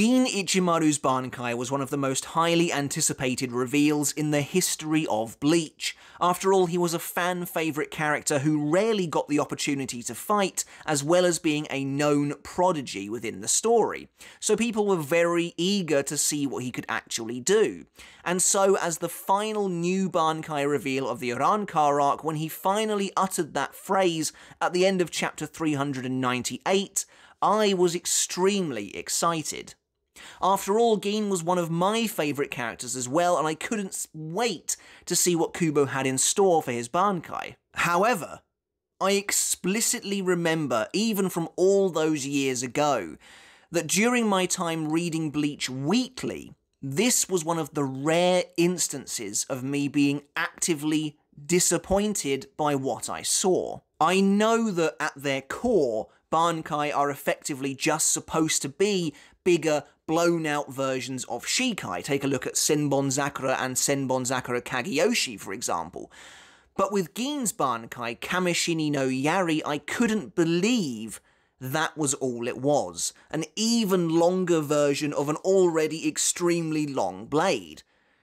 Gin Ichimaru's Bankai was one of the most highly anticipated reveals in the history of Bleach. After all, he was a fan favourite character who rarely got the opportunity to fight, as well as being a known prodigy within the story. So people were very eager to see what he could actually do. And so, as the final new Bankai reveal of the Arrancar arc, when he finally uttered that phrase at the end of chapter 398, I was extremely excited. After all, Gin was one of my favourite characters as well, and I couldn't wait to see what Kubo had in store for his Bankai. However, I explicitly remember, even from all those years ago, that during my time reading Bleach weekly, this was one of the rare instances of me being actively disappointed by what I saw. I know that at their core, Bankai are effectively just supposed to be bigger, blown out versions of Shikai. Take a look at Senbon Zakura and Senbon Zakura Kageyoshi, for example. But with Gin's Bankai, Kamishini no Yari, I couldn't believe that was all it was. An even longer version of an already extremely long blade.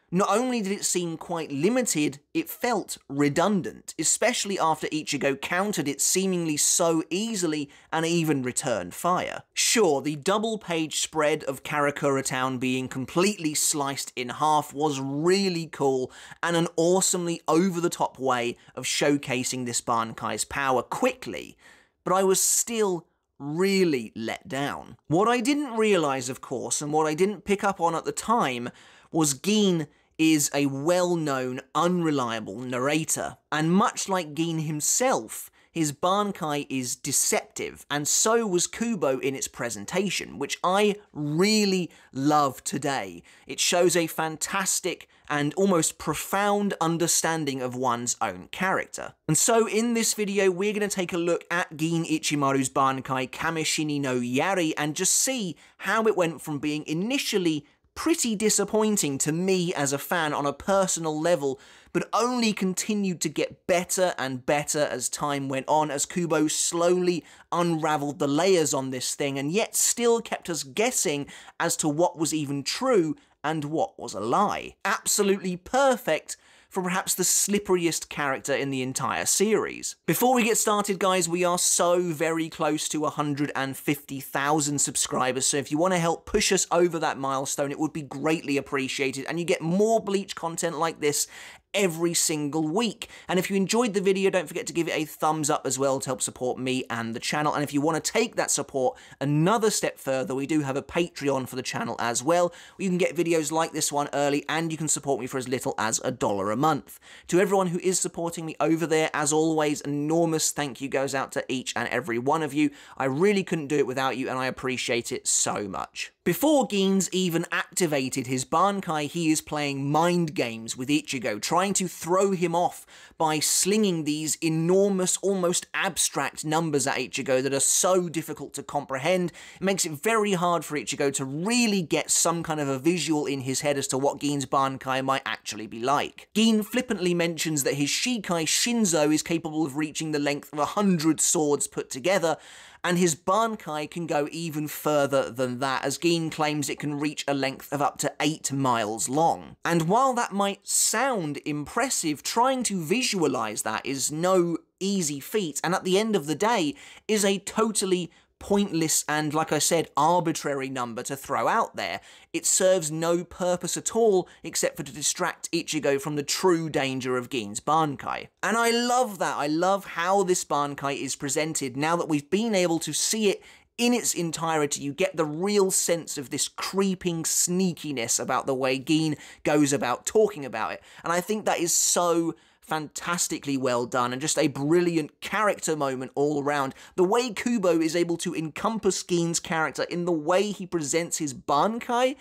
Not only did it seem quite limited, it felt redundant, especially after Ichigo countered it seemingly so easily and even returned fire. Sure, the double page spread of Karakura Town being completely sliced in half was really cool and an awesomely over the top way of showcasing this Bankai's power quickly, but I was still really let down. What I didn't realise, of course, and what I didn't pick up on at the time, was Gin is a well-known, unreliable narrator. And much like Gin himself, his Bankai is deceptive, and so was Kubo in its presentation, which I really love today. It shows a fantastic and almost profound understanding of one's own character. And so in this video, we're going to take a look at Gin Ichimaru's Bankai Kamishini no Yari and just see how it went from being initially pretty disappointing to me as a fan on a personal level, but only continued to get better and better as time went on, as Kubo slowly unraveled the layers on this thing, and yet still kept us guessing as to what was even true and what was a lie. Absolutely perfect for perhaps the slipperiest character in the entire series. Before we get started, guys, we are so very close to 150,000 subscribers, so if you want to help push us over that milestone, it would be greatly appreciated, and you get more Bleach content like this every single week. And if you enjoyed the video, don't forget to give it a thumbs up as well to help support me and the channel. And if you want to take that support another step further, we do have a Patreon for the channel as well. You can get videos like this one early and you can support me for as little as a dollar a month. To everyone who is supporting me over there, as always, enormous thank you goes out to each and every one of you. I really couldn't do it without you and I appreciate it so much. Before Gins even activated his Bankai, he is playing mind games with Ichigo, trying to throw him off by slinging these enormous, almost abstract numbers at Ichigo that are so difficult to comprehend. It makes it very hard for Ichigo to really get some kind of a visual in his head as to what Gin's Bankai might actually be like. Gin flippantly mentions that his Shikai Shinso is capable of reaching the length of a hundred swords put together, and his Bankai can go even further than that, as Gin claims it can reach a length of up to 8 miles long. And while that might sound impressive, trying to visualize that is no easy feat, and at the end of the day, is a totally pointless and, like I said, arbitrary number to throw out there. It serves no purpose at all except for to distract Ichigo from the true danger of Gin's Bankai. And I love that. I love how this Bankai is presented now that we've been able to see it in its entirety, you get the real sense of this creeping sneakiness about the way Gin goes about talking about it. And I think that is so fantastically well done and just a brilliant character moment all around. The way Kubo is able to encompass Gin's character in the way he presents his Bankai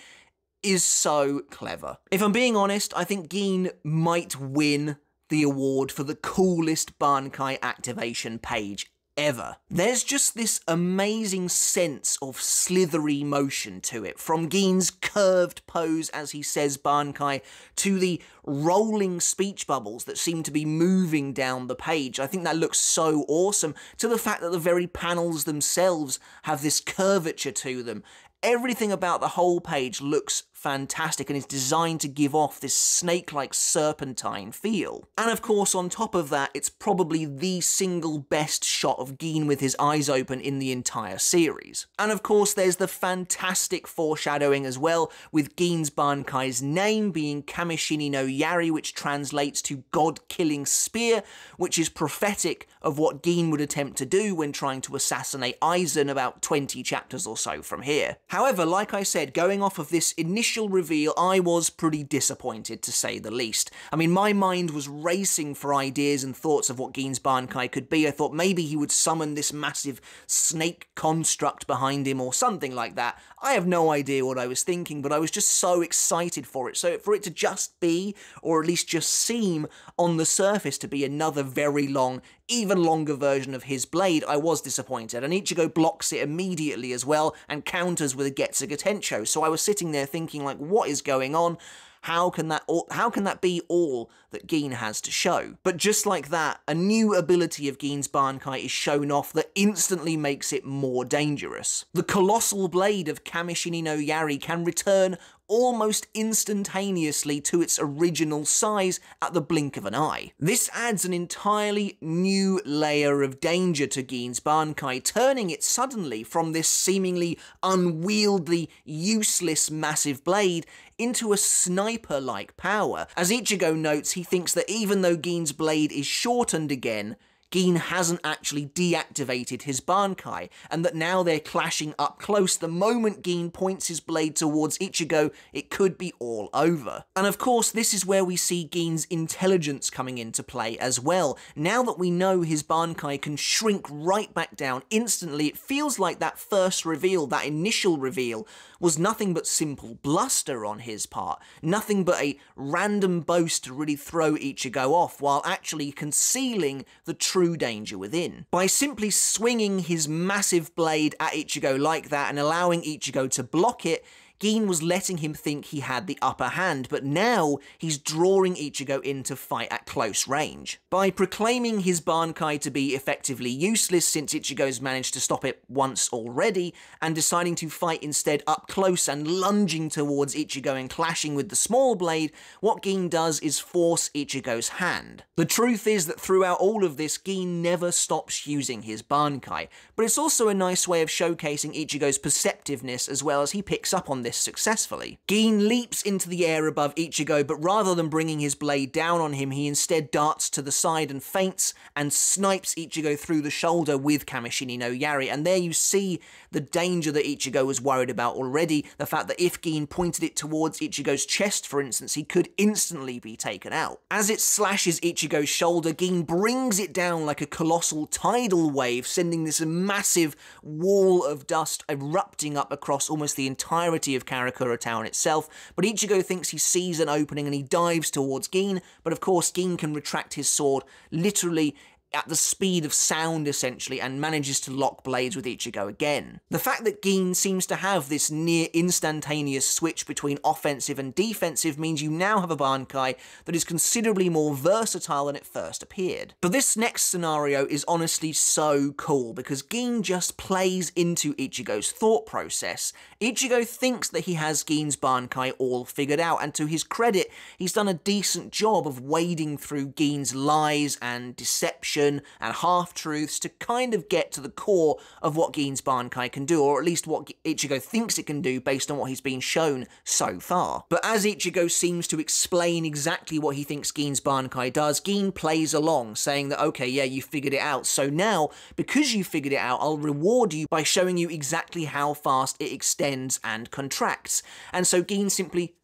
is so clever. If I'm being honest, I think Gin might win the award for the coolest Bankai activation page ever. There's just this amazing sense of slithery motion to it, from Gin's curved pose as he says Bankai to the rolling speech bubbles that seem to be moving down the page. I think that looks so awesome, to the fact that the very panels themselves have this curvature to them. Everything about the whole page looks fantastic and is designed to give off this snake-like serpentine feel. And of course, on top of that, it's probably the single best shot of Gin with his eyes open in the entire series. And of course, there's the fantastic foreshadowing as well, with Gin's Bankai's name being Kamishini no Yari, which translates to God-killing spear, which is prophetic of what Gin would attempt to do when trying to assassinate Aizen about 20 chapters or so from here. However, like I said, going off of this initial reveal, I was pretty disappointed to say the least. I mean, my mind was racing for ideas and thoughts of what Gin's Bankai could be. I thought maybe he would summon this massive snake construct behind him or something like that. I have no idea what I was thinking, but I was just so excited for it. So for it to just be, or at least just seem on the surface to be another very long, even longer version of his blade, I was disappointed. And Ichigo blocks it immediately as well and counters with a Getsuga Tensho. So I was sitting there thinking like, what is going on? How can that all, how can that be all that Gin has to show? But just like that, a new ability of Gin's Bankai is shown off that instantly makes it more dangerous. The colossal blade of Kamishini no Yari can return almost instantaneously to its original size at the blink of an eye. This adds an entirely new layer of danger to Gin's Bankai, turning it suddenly from this seemingly unwieldy, useless massive blade into a sniper-like power. As Ichigo notes, he thinks that even though Gin's blade is shortened again, Gin hasn't actually deactivated his Bankai, and that now they're clashing up close. The moment Gin points his blade towards Ichigo, it could be all over. And of course, this is where we see Gin's intelligence coming into play as well. Now that we know his Bankai can shrink right back down instantly, it feels like that first reveal, that initial reveal, was nothing but simple bluster on his part, nothing but a random boast to really throw Ichigo off, while actually concealing the true danger within. By simply swinging his massive blade at Ichigo like that and allowing Ichigo to block it, Gin was letting him think he had the upper hand, but now he's drawing Ichigo in to fight at close range. By proclaiming his Bankai to be effectively useless since Ichigo's managed to stop it once already, and deciding to fight instead up close and lunging towards Ichigo and clashing with the small blade, what Gin does is force Ichigo's hand. The truth is that throughout all of this, Gin never stops using his Bankai, but it's also a nice way of showcasing Ichigo's perceptiveness as well as he picks up on this successfully. Gin leaps into the air above Ichigo, but rather than bringing his blade down on him, he instead darts to the side and feints and snipes Ichigo through the shoulder with Kamishini no Yari. And there you see the danger that Ichigo was worried about already, the fact that if Gin pointed it towards Ichigo's chest, for instance, he could instantly be taken out. As it slashes Ichigo's shoulder, Gin brings it down like a colossal tidal wave, sending this massive wall of dust erupting up across almost the entirety of Karakura town itself, but Ichigo thinks he sees an opening and he dives towards Gin, but of course Gin can retract his sword literally at the speed of sound essentially and manages to lock blades with Ichigo again. The fact that Gin seems to have this near instantaneous switch between offensive and defensive means you now have a Bankai that is considerably more versatile than it first appeared. But this next scenario is honestly so cool because Gin just plays into Ichigo's thought process. Ichigo thinks that he has Gin's Bankai all figured out and to his credit he's done a decent job of wading through Gin's lies and deception and half truths to kind of get to the core of what Gin's Bankai can do, or at least what Ichigo thinks it can do based on what he's been shown so far. But as Ichigo seems to explain exactly what he thinks Gin's Bankai does, Gin plays along, saying that, okay, yeah, you figured it out. So now, because you figured it out, I'll reward you by showing you exactly how fast it extends and contracts. And so Gin simply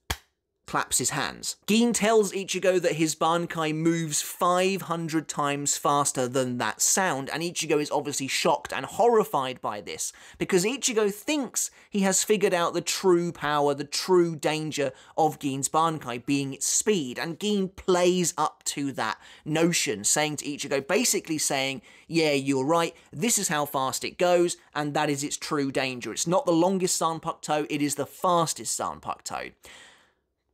claps his hands. Gin tells Ichigo that his Bankai moves 500 times faster than that sound, and Ichigo is obviously shocked and horrified by this, because Ichigo thinks he has figured out the true power, the true danger of Gin's Bankai being its speed, and Gin plays up to that notion, saying to Ichigo, basically saying, yeah, you're right, this is how fast it goes, and that is its true danger. It's not the longest Zanpakuto, it is the fastest Zanpakuto.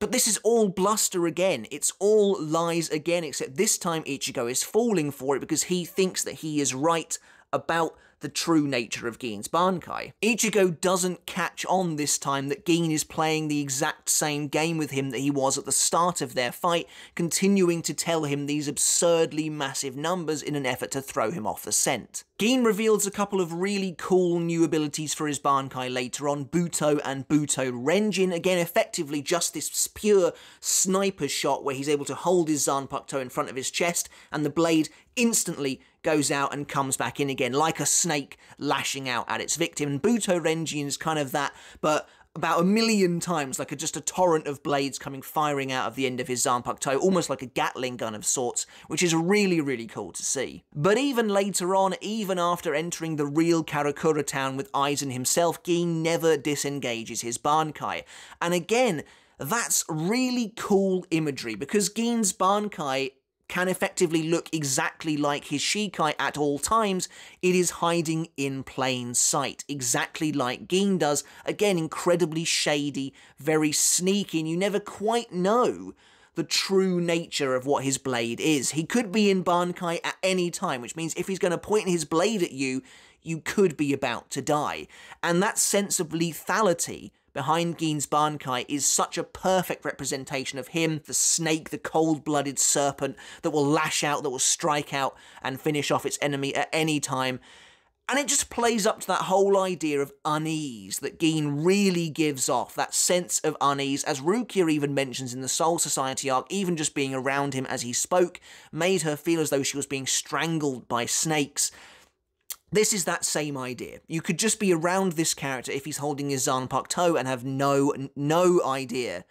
But this is all bluster again. It's all lies again, except this time Ichigo is falling for it because he thinks that he is right about the true nature of Gin's Bankai. Ichigo doesn't catch on this time that Gin is playing the exact same game with him that he was at the start of their fight, continuing to tell him these absurdly massive numbers in an effort to throw him off the scent. Gin reveals a couple of really cool new abilities for his Bankai later on, Buto and Buto Renjin, again effectively just this pure sniper shot where he's able to hold his Zanpakuto in front of his chest and the blade instantly goes out and comes back in again, like a snake lashing out at its victim. And Buto Renjin is kind of that, but about a million times, like a, just a torrent of blades coming firing out of the end of his Zanpakuto, almost like a Gatling gun of sorts, which is really, really cool to see. But even later on, even after entering the real Karakura town with Aizen himself, Gin never disengages his Bankai. And again, that's really cool imagery because Gin's Bankai can effectively look exactly like his Shikai at all times, it is hiding in plain sight, exactly like Gin does. Again, incredibly shady, very sneaky, and you never quite know the true nature of what his blade is. He could be in Bankai at any time, which means if he's going to point his blade at you, you could be about to die. And that sense of lethality behind Gin's Bankai is such a perfect representation of him, the snake, the cold-blooded serpent that will lash out, that will strike out and finish off its enemy at any time. And it just plays up to that whole idea of unease that Gin really gives off, that sense of unease, as Rukia even mentions in the Soul Society arc, even just being around him as he spoke made her feel as though she was being strangled by snakes. This is that same idea. You could just be around this character if he's holding his Zanpakuto and have no no idea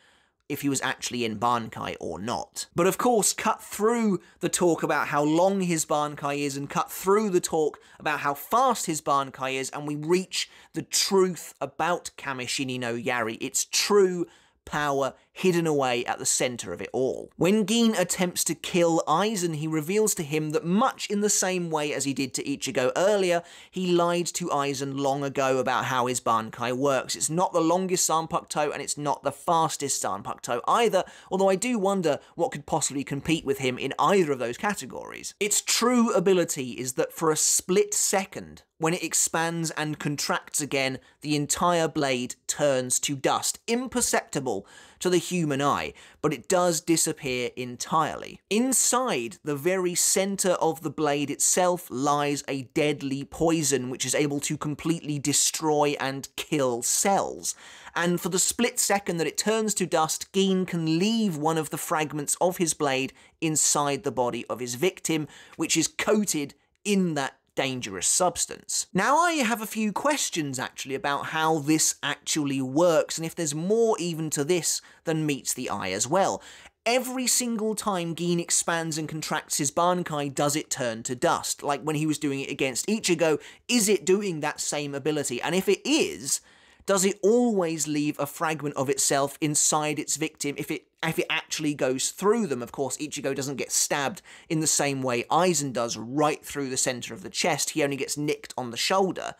if he was actually in Bankai or not. But of course, cut through the talk about how long his Bankai is and cut through the talk about how fast his Bankai is, and we reach the truth about Kamishini no Yari. It's true power hidden away at the center of it all. When Gin attempts to kill Aizen, he reveals to him that much in the same way as he did to Ichigo earlier, he lied to Aizen long ago about how his Bankai works. It's not the longest Zanpakuto and it's not the fastest Zanpakuto either, although I do wonder what could possibly compete with him in either of those categories. Its true ability is that for a split second, when it expands and contracts again, the entire blade turns to dust, imperceptible to the human eye, but it does disappear entirely. Inside the very center of the blade itself lies a deadly poison which is able to completely destroy and kill cells. And for the split second that it turns to dust, Gin can leave one of the fragments of his blade inside the body of his victim, which is coated in that dangerous substance. Now I have a few questions actually about how this actually works and if there's more even to this than meets the eye as well. Every single time Gin expands and contracts his Bankai, does it turn to dust? Like when he was doing it against Ichigo, is it doing that same ability? And if it is, does it always leave a fragment of itself inside its victim if it if it actually goes through them? Of course, Ichigo doesn't get stabbed in the same way Aizen does right through the center of the chest. He only gets nicked on the shoulder.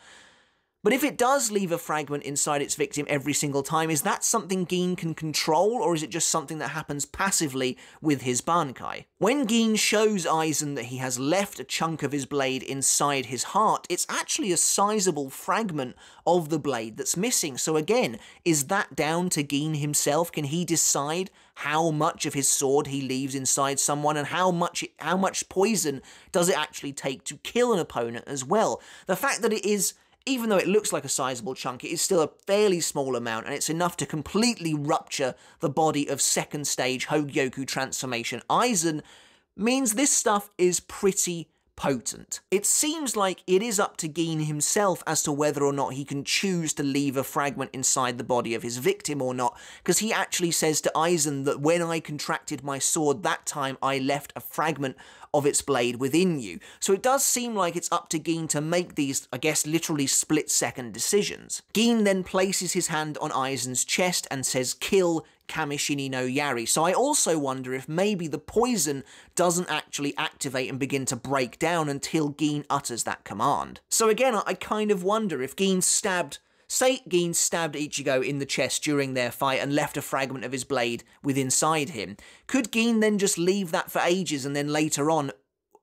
But if it does leave a fragment inside its victim every single time, is that something Gin can control, or is it just something that happens passively with his Bankai? When Gin shows Aizen that he has left a chunk of his blade inside his heart, it's actually a sizable fragment of the blade that's missing. So again, is that down to Gin himself? Can he decide how much of his sword he leaves inside someone and how much how much poison does it actually take to kill an opponent as well? The fact that it is even though it looks like a sizable chunk, it is still a fairly small amount, and it's enough to completely rupture the body of second stage Hogyoku transformation. Aizen, means this stuff is pretty potent. It seems like it is up to Gin himself as to whether or not he can choose to leave a fragment inside the body of his victim or not, because he actually says to Aizen that when I contracted my sword that time, I left a fragment of its blade within you. So it does seem like it's up to Gin to make these, I guess, literally split second decisions. Gin then places his hand on Aizen's chest and says, kill Kamishini no Yari. So I also wonder if maybe the poison doesn't actually activate and begin to break down until Gin utters that command. So again, I kind of wonder if Gin stabbed Say Gin stabbed Ichigo in the chest during their fight and left a fragment of his blade with inside him. Could Gin then just leave that for ages and then later on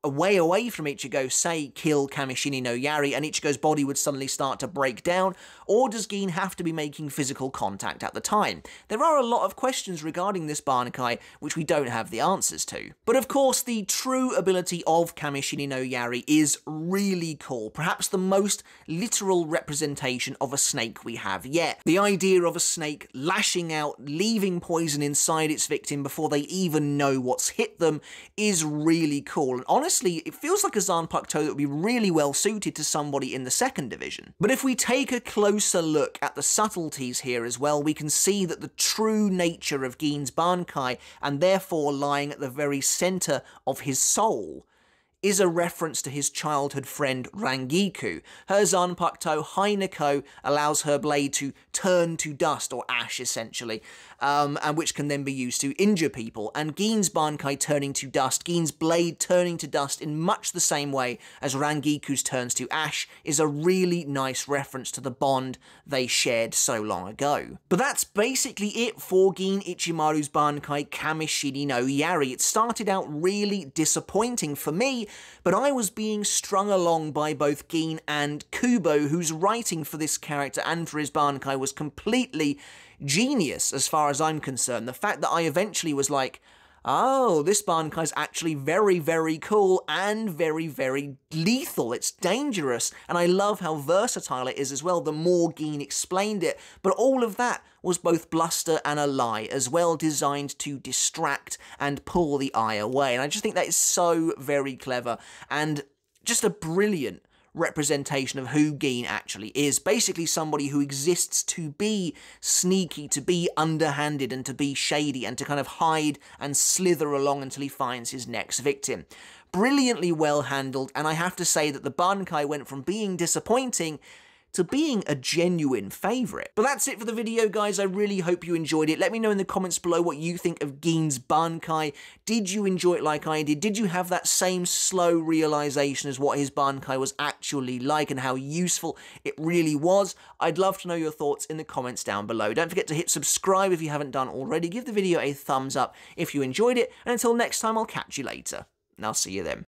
way away from Ichigo, say kill Kamishini no Yari, and Ichigo's body would suddenly start to break down, or does Gin have to be making physical contact at the time? There are a lot of questions regarding this Bankai which we don't have the answers to. But of course, the true ability of Kamishini no Yari is really cool, perhaps the most literal representation of a snake we have yet. The idea of a snake lashing out, leaving poison inside its victim before they even know what's hit them is really cool. And honestly, it feels like a Zanpakuto that would be really well suited to somebody in the second division. But if we take a closer look at the subtleties here as well, we can see that the true nature of Gin's Bankai, and therefore lying at the very center of his soul, is a reference to his childhood friend Rangiku. Her Zanpakuto, Haineko, allows her blade to turn to dust, or ash essentially, um, and which can then be used to injure people. And Gin's Bankai turning to dust, Gin's blade turning to dust in much the same way as Rangiku's turns to ash, is a really nice reference to the bond they shared so long ago. But that's basically it for Gin Ichimaru's Bankai Kamishini no Yari. It started out really disappointing for me, but I was being strung along by both Gin and Kubo, whose writing for this character and for his Bankai was completely genius as far as I'm concerned. The fact that I eventually was like, oh, this Bankai is actually very, very cool and very, very lethal. It's dangerous, and I love how versatile it is as well, the more explained it. But all of that was both bluster and a lie, as well designed to distract and pull the eye away. And I just think that is so very clever and just a brilliant representation of who Gin actually is. Basically, somebody who exists to be sneaky, to be underhanded, and to be shady, and to kind of hide and slither along until he finds his next victim. Brilliantly well handled, and I have to say that the Bankai went from being disappointing to being a genuine favourite. But that's it for the video, guys. I really hope you enjoyed it. Let me know in the comments below what you think of Gin's Bankai. Did you enjoy it like I did? Did you have that same slow realization as what his Bankai was actually like and how useful it really was? I'd love to know your thoughts in the comments down below. Don't forget to hit subscribe if you haven't done already. Give the video a thumbs up if you enjoyed it. And until next time, I'll catch you later. And I'll see you then.